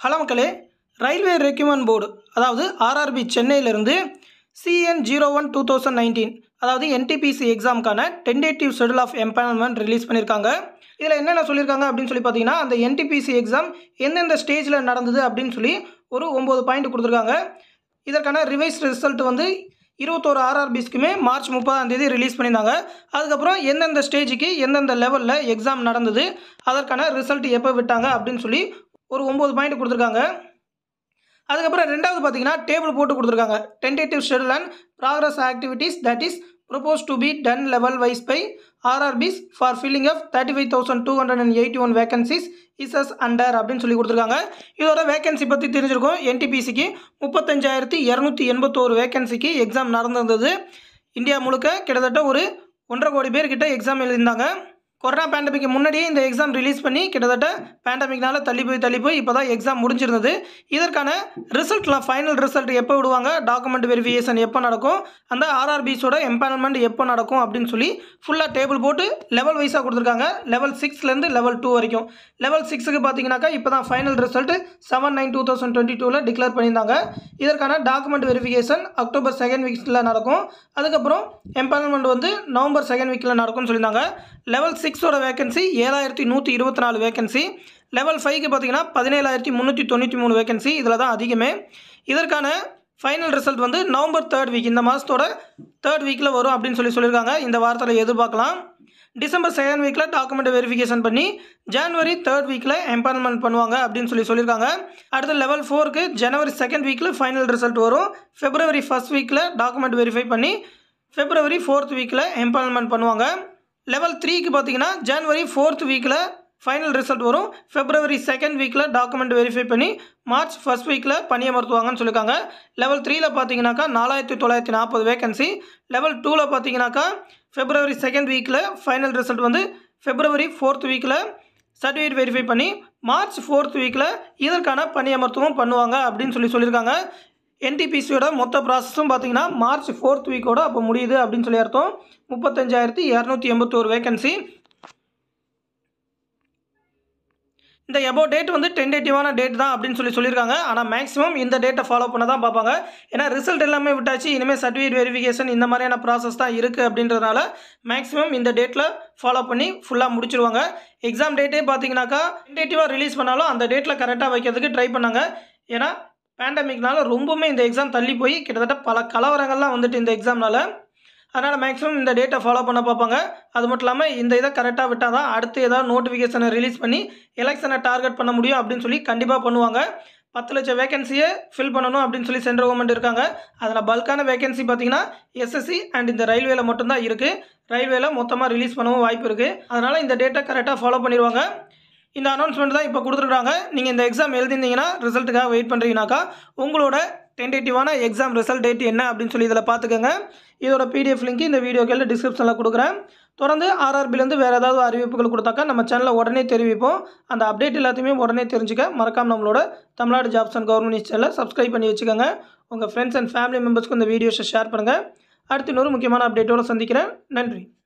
Hello மக்களே railway recruitment board அதாவது RRB சென்னையிலிருந்து CEN zero one two thousand nineteen அதாவது NTPC எக்ஸாமுக்கான tentative schedule of empanelment release பண்ணியிருக்காங்க. இதில் என்னென்ன சொல்லியிருக்காங்க அப்படின்னு சொல்லி பார்த்தீங்கன்னா அந்த என்டிபிசி எக்ஸாம் எந்தெந்த ஸ்டேஜில் நடந்தது அப்படின்னு சொல்லி ஒரு ஒம்பது பாயிண்ட் கொடுத்துருக்காங்க. இதற்கான ரிவைஸ் ரிசல்ட் வந்து இருபத்தோரு ஆர்ஆர்பிஸ்க்குமே மார்ச் முப்பதாம் தேதி ரிலீஸ் பண்ணியிருந்தாங்க. அதுக்கப்புறம் எந்தெந்த ஸ்டேஜுக்கு எந்தெந்த லெவலில் எக்ஸாம் நடந்தது அதற்கான ரிசல்ட் எப்போ விட்டாங்க அப்படின்னு சொல்லி ஒரு ஒம்பது பாயிண்ட் கொடுத்துருக்காங்க. அதுக்கப்புறம் ரெண்டாவது பார்த்தீங்கன்னா டேபிள் போட்டு கொடுத்துருக்காங்க. Tentative schedule and progress activities that is propose to be done level wise by RRBs for filling of thirty five thousand two hundred and eighty one vacancies is as under அப்படின்னு சொல்லி கொடுத்துருக்காங்க. இதோட vacancy பற்றி தெரிஞ்சிருக்கும். என்டிபிசிக்கு முப்பத்தஞ்சாயிரத்தி இரநூத்தி எண்பத்தோரு வேகன்சிக்கு exam நடந்திருந்தது. India முழுக்க கிட்டத்தட்ட ஒரு ஒன்றரை கோடி பேர்கிட்ட எக்ஸாம் எழுதியிருந்தாங்க. கொரோனா பேண்டமிக்கு முன்னாடியே இந்த எக்ஸாம் ரிலீஸ் பண்ணி கிட்டத்தட்ட பேண்டமிக்னால தள்ளி போய் தள்ளி போய் இப்போ தான் எக்ஸாம் முடிஞ்சிருந்தது. இதற்கான ரிசல்ட்லாம் ஃபைனல் ரிசல்ட் எப்போ விடுவாங்க? டாக்குமெண்ட் வெரிஃபிகேஷன் எப்போ நடக்கும்? அந்த ஆர்ஆர்பிஸோட எம்பேனல்மெண்ட் எப்போ நடக்கும் அப்படின்னு சொல்லி ஃபுல்லாக டேபிள் போட்டு லெவல் வைஸாக கொடுத்துருக்காங்க. லெவல் சிக்ஸ்லேருந்து லெவல் டூ வரைக்கும். லெவல் சிக்ஸுக்கு பார்த்தீங்கன்னாக்கா இப்போ தான் final result seven nine two thousand twenty டூவில் டிக்ளேர் பண்ணியிருந்தாங்க. இதற்கான டாக்குமெண்ட் வெரிஃபிகேஷன் அக்டோபர் செகண்ட் வீக்ஸில் நடக்கும். அதுக்கப்புறம் எம்பேனல்மெண்ட் வந்து நவம்பர் செகண்ட் வீக்கில் நடக்கும்னு சொல்லியிருந்தாங்க. லெவல் சிக்ஸ் சிக்ஸோட வேகன்சி ஏழாயிரத்தி நூற்றி இருபத்தி நாலு வேகன்சி லெவல் ஃபைவ்க்கு பார்த்தீங்கன்னா பதினேழாயிரத்தி முந்நூற்றி தொண்ணூற்றி மூணு வேகன்சி இதில் தான் அதிகமே. இதற்கான ஃபைனல் ரிசல்ட் வந்து நவம்பர் தேர்ட் வீக் இந்த மாதத்தோட தேர்ட் வீக்கில் வரும் அப்படின்னு சொல்லி சொல்லியிருக்காங்க. இந்த வாரத்தில் எதிர்பார்க்கலாம் டிசம்பர் செகண்ட் வீக்கில் டாக்குமெண்ட் வெரிஃபிகேஷன் பண்ணி ஜனவரி தேர்ட் வீக்கில் எம்பேனல்மெண்ட் பண்ணுவாங்க அப்படின்னு சொல்லி சொல்லியிருக்காங்க. அடுத்து லெவல் ஃபோருக்கு ஜனவரி செகண்ட் வீக்கில் ஃபைனல் ரிசல்ட் வரும். ஃபெப்ரவரி ஃபஸ்ட் வீக்கில் டாக்குமெண்ட் வெரிஃபை பண்ணி ஃபெப்ரவரி ஃபோர்த் வீக்கில் எம்பேனல்மெண்ட் பண்ணுவாங்க. லெவல் த்ரீக்கு பார்த்தீங்கன்னா ஜனவரி ஃபோர்த் வீக்கில் ஃபைனல் ரிசல்ட் வரும். ஃபெப்ரவரி செகண்ட் வீக்கில் டாக்குமெண்ட் வெரிஃபை பண்ணி மார்ச் ஃபஸ்ட் வீக்கில் பணியமர்த்துவாங்கன்னு சொல்லியிருக்காங்க. லெவல் த்ரீயில் பார்த்தீங்கன்னாக்கா நாலாயிரத்தி தொள்ளாயிரத்தி நாற்பது வேகன்சி லெவல் டூவில் பார்த்தீங்கன்னாக்கா ஃபெப்ரவரி செகண்ட் வீக்கில் ஃபைனல் ரிசல்ட் வந்து ஃபெப்ரவரி ஃபோர்த் வீக்கில் சர்டிஃபிகேட் வெரிஃபை பண்ணி மார்ச் ஃபோர்த் வீக்கில் இதற்கான பணியமர்த்தவும் பண்ணுவாங்க அப்படின்னு சொல்லி சொல்லியிருக்காங்க. என்டிபிசியோட மொத்த ப்ராசஸும் பார்த்தீங்கன்னா மார்ச் ஃபோர்த் வீக்கோட அப்போ முடியுது அப்படின்னு சொல்லி அர்த்தம். முப்பத்தஞ்சாயிரத்தி இரநூத்தி எண்பத்தோரு வேகன்சி இந்த எபோ டேட் வந்து டென்டேட்டிவான டேட் தான் அப்படின்னு சொல்லி சொல்லியிருக்காங்க. ஆனால் மேக்ஸிமம் இந்த டேட்டை ஃபாலோ பண்ண தான் பார்ப்பாங்க. ஏன்னா ரிசல்ட் எல்லாமே விட்டாச்சு. இனிமேல் சர்டிஃபிகேட் வெரிஃபிகேஷன் இந்த மாதிரியான ப்ராசஸ் தான் இருக்குது அப்படின்றதுனால மேக்ஸிமம் இந்த டேட்டில் ஃபாலோ பண்ணி ஃபுல்லாக முடிச்சிருவாங்க. எக்ஸாம் டேட்டே பார்த்தீங்கன்னாக்கா டென்டேட்டிவாக ரிலீஸ் பண்ணாலும் அந்த டேட்டில் கரெக்டாக வைக்கிறதுக்கு ட்ரை பண்ணாங்க. ஏன்னா பேண்டமிக்னால ரொம்பவுமே இந்த எக்ஸாம் தள்ளி போய் கிட்டத்தட்ட பல கலவரங்கள்லாம் வந்துட்டு இந்த எக்ஸாம்னால அதனால் மேக்ஸிமம் இந்த டேட்டை ஃபாலோ பண்ண பார்ப்பாங்க. அது மட்டும் இல்லாமல் இந்த இதை கரெக்டாக விட்டால் தான் அடுத்து ஏதாவது நோட்டிஃபிகேஷனை ரிலீஸ் பண்ணி எலெக்ஷனை டார்கெட் பண்ண முடியும் அப்படின்னு சொல்லி கண்டிப்பாக பண்ணுவாங்க. பத்து லட்சம் வேகன்சியை ஃபில் பண்ணணும் அப்படின்னு சொல்லி சென்ட்ரல் கவர்மெண்ட் இருக்காங்க. அதில் பல்கான வேகன்சி பார்த்தீங்கன்னா எஸ்எஸ்சி அண்ட் இந்த ரயில்வேல மட்டும்தான் இருக்குது ரயில்வேல மொத்தமாக ரிலீஸ் பண்ணவும் வாய்ப்பு இருக்குது அதனால் இந்த டேட்டை கரெக்டாக ஃபாலோ பண்ணிடுவாங்க. இந்த அனௌன்ஸ்மெண்ட் தான் இப்போ கொடுத்துருக்காங்க. நீங்கள் இந்த எக்ஸாம் எழுதிருந்தீங்கன்னா ரிசல்ட்டுக்காக வெயிட் பண்ணுறீங்கனாக்கா உங்களோட டென்டேட்டிவான எக்ஸாம் ரிசல்ட் டேட் என்ன அப்படின்னு சொல்லி இதில் பார்த்துக்கோங்க. இதோட பிடிஎஃப் லிங்க் இந்த வீடியோக்கில் டிஸ்கிரிப்ஷனில் கொடுக்குறேன். தொடர்ந்து ஆர்ஆர்பிலேருந்து வேறு ஏதாவது அறிவிப்புகள் கொடுத்தாக்கா நம்ம சேனலில் உடனே தெரிவிப்போம். அந்த அப்டேட் எல்லாத்தையுமே உடனே தெரிஞ்சுக்க மறக்காமல் நம்மளோட Tamil Nadu jobs and government news subscribe பண்ணி வச்சுக்கோங்க. உங்கள் ஃப்ரெண்ட்ஸ் அண்ட் ஃபேமிலி மெம்பர்ஸ்க்கு இந்த வீடியோஸை ஷேர் பண்ணுங்கள் அடுத்து இன்னொரு முக்கியமான அப்டேட்டோடு சந்திக்கிறேன். நன்றி.